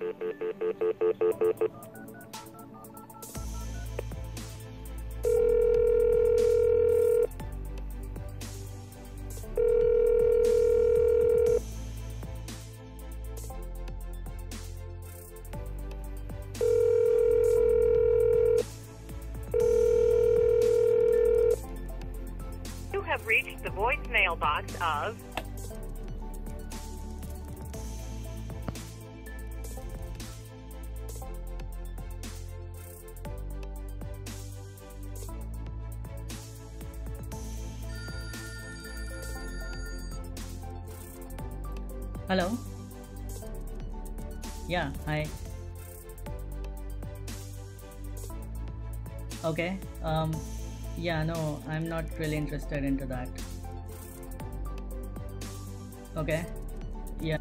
You have reached the voicemail box of Hello? Yeah, hi. Okay. Um yeah, no, I'm not really interested into that. Okay. Yeah.